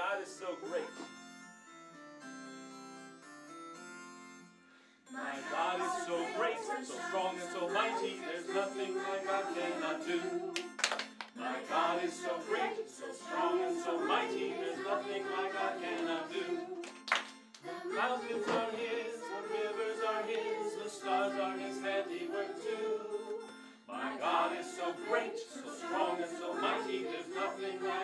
God is so great. My God is so great, so strong and so mighty, there's nothing my God cannot do. My God is so great, so strong and so mighty, there's nothing my God cannot do. The mountains are His, the rivers are His, the stars are His handiwork too. My God is so great, so strong and so mighty, there's nothing my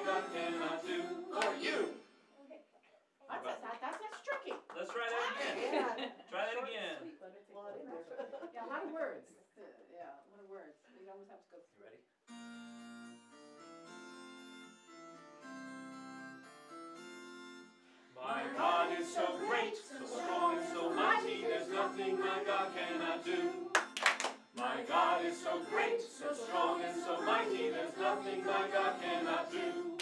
is so great, so strong and so mighty, there's nothing my God cannot do.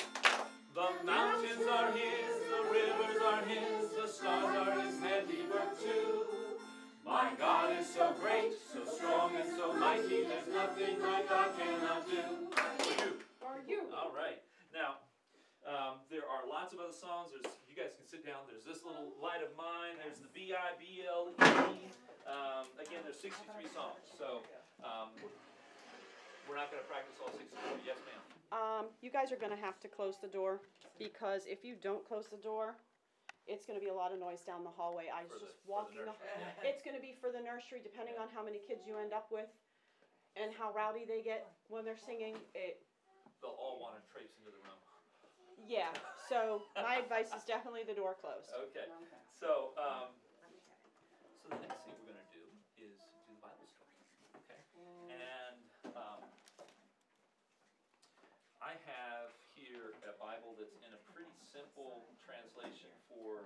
The mountains are His, the rivers are His, the stars are His handiwork too. My God is so great, so strong and so mighty, there's nothing my God cannot do. For you. for you. All right. Now, um, there are lots of other songs. There's you guys can sit down. There's this little light of mine. There's the B I B L E. Um, again, there's 63 songs. So um, we're not going to practice all 63. Yes, ma'am. Um, you guys are gonna have to close the door, because if you don't close the door, it's gonna be a lot of noise down the hallway. I was For the- just for the walking the, nursery. it's gonna be for the nursery, depending on how many kids you end up with, and how rowdy they get when they're singing, it, They'll all want to traipse into the room. yeah, so my advice is definitely the door closed. Okay. Okay. So, um, so the next thing we're going to do is do the Bible story. Okay. And um, I have here a That's in a pretty simple translation for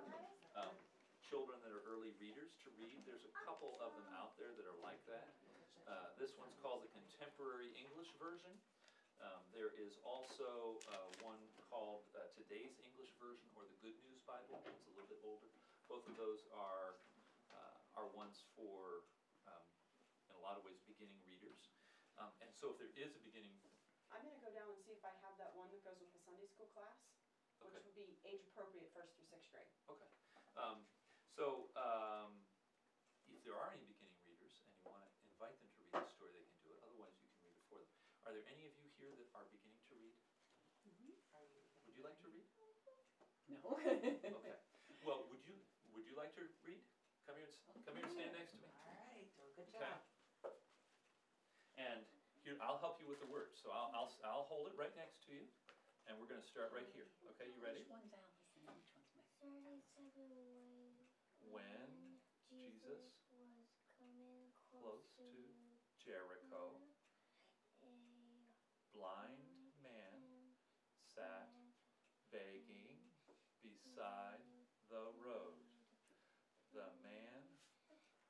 um, children that are early readers to read. There's a couple of them out there that are like that. Uh, this one's called the Contemporary English Version. Um, there is also uh, one called uh, Today's English Version or the Good News Bible. It's a little bit older. Both of those are uh, are ones for, um, in a lot of ways, beginning readers. Um, and so, if there is a beginning, I'm gonna go down and see if I have that one that goes with the Sunday school class, which okay, would be age appropriate first through sixth grade. okay. Um, so, um, if there are any beginning readers and you want to invite them to read the story, they can do it. Otherwise, you can read it for them. Are there any of you here that are beginning to read? Would you like to read? No. Okay. Well, would you, would you like to read? Come here and, s- come here and stand next to me. All right, well, good Okay. job. And here, I'll help you with the words, so I'll, I'll, s- I'll hold it right next to you, and we're gonna start right here, okay, you ready? Which one's Alice and which one's my? Thirty-seven When Jesus was coming close close to Jericho, a blind man sat begging beside the road. The man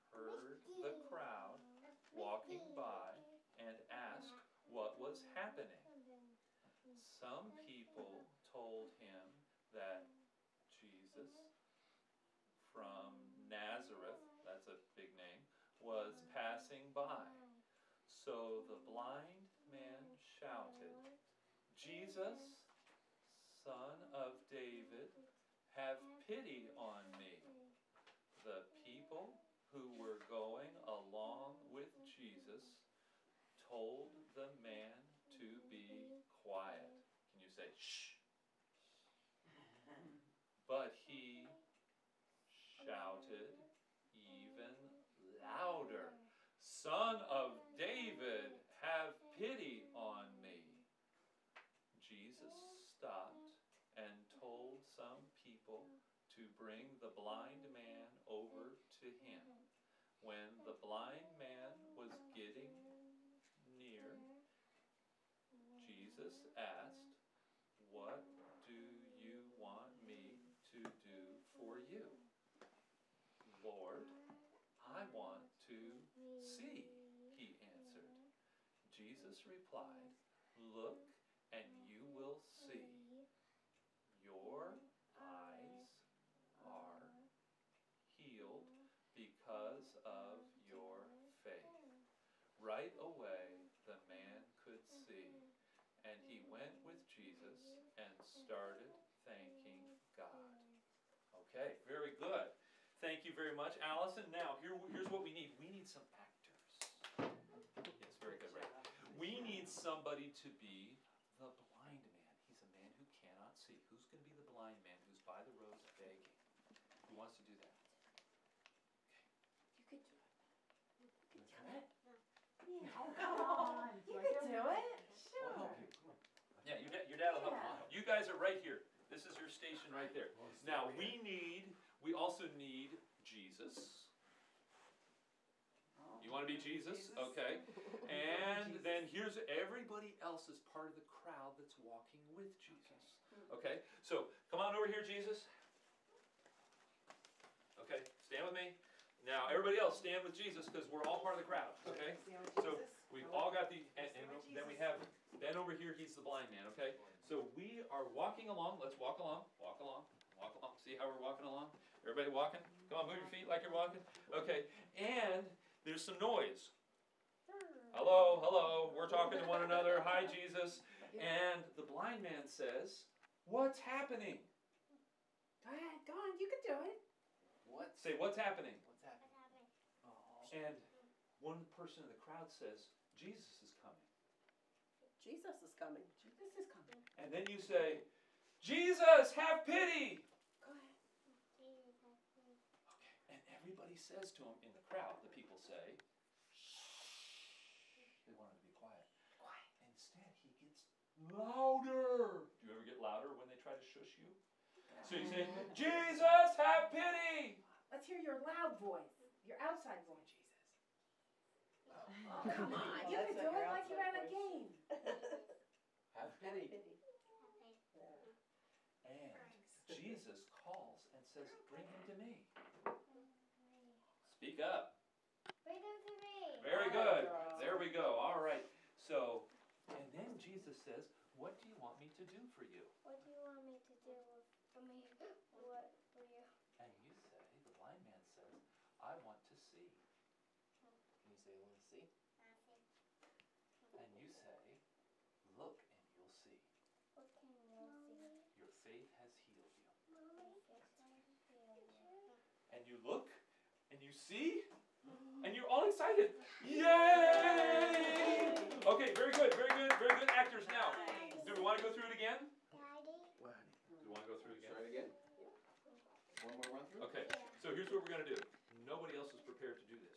heard the crowd walking by and asked what was happening. Some people told him that Jesus from Nazareth, that's a big name, was passing by. So the blind man shouted, Jesus, son of David, have pity on me. The people who were going along with Jesus told the man to be quiet. Can you say shh? But he shouted even louder, Son of David, have pity on me. Jesus stopped and told some people to bring the blind man over to him. When the blind man was getting near, Jesus asked, What do you want me to do for you? Lord, I want to see, he answered. Jesus replied, Look and you will see. Your eyes are healed because of your faith. Right away, the man could see, and he went with Jesus and started thanking God. Okay, very good. Thank you very much, Allison. Now, here, here's what we need. We need some actors. Yes, very good, right. We need somebody to be the blind man. He's a man who cannot see. Who's gonna be the blind man who's by the road begging? Who wants to do that? You could do it. You could do it. Yeah. Oh, come on. You could do it. Sure. Oh, yeah, your dad, your dad will help. you. You guys are right here. This is your station right there. Now, we need, we also need Jesus. Oh. You wanna be Jesus? Okay. And then here's, everybody else is part of the crowd that's walking with Jesus. Okay, so come on over here, Jesus. Okay, stand with me. Now, everybody else, stand with Jesus, because we're all part of the crowd, okay? So, we've all got the, and, and then we have, Ben over here, he's the blind man, okay? So we are walking along, let's walk along, walk along, walk along, see how we're walking along? Everybody walking? Come on, move your feet like you're walking, okay? And there's some noise. Hello, hello, we're talking to one another, hi Jesus. And the blind man says, what's happening? Go ahead, go on, you can do it. What? Say, what's happening? What's happening? What happened? Oh. And one person in the crowd says, Jesus is coming. Jesus is coming. Jesus is coming. And then you say, Jesus, have pity! Go ahead. Jesus has been Okay. And everybody says to him in the crowd, the people say, Shh. they want him to be quiet. Quiet. Instead, he gets louder. Do you ever get louder when they try to shush you? So you say, Jesus, have pity! Let's hear your loud voice, your outside voice. Oh, Come on, you That's could do it like you're at a game. Have pity. And Jesus calls and says, bring him to me. Speak up. Bring them to me. Very good. There we go. All right. So, and then Jesus says, What do you want me to do for you? What do you want me to do with for me? What for you? And you say, the blind man says, I want to see. Can you say you want to see? And you say, Look and you'll see. What can you see? Your faith has healed you. Mommy. Yes, I feel. And you look and you see and you're all excited. Yay! Okay, very good, very good, very good actors. Now, do we want to go through it again? Daddy. What? Do we want to go through it again? Try it again? One more run through? Okay, so here's what we're going to do.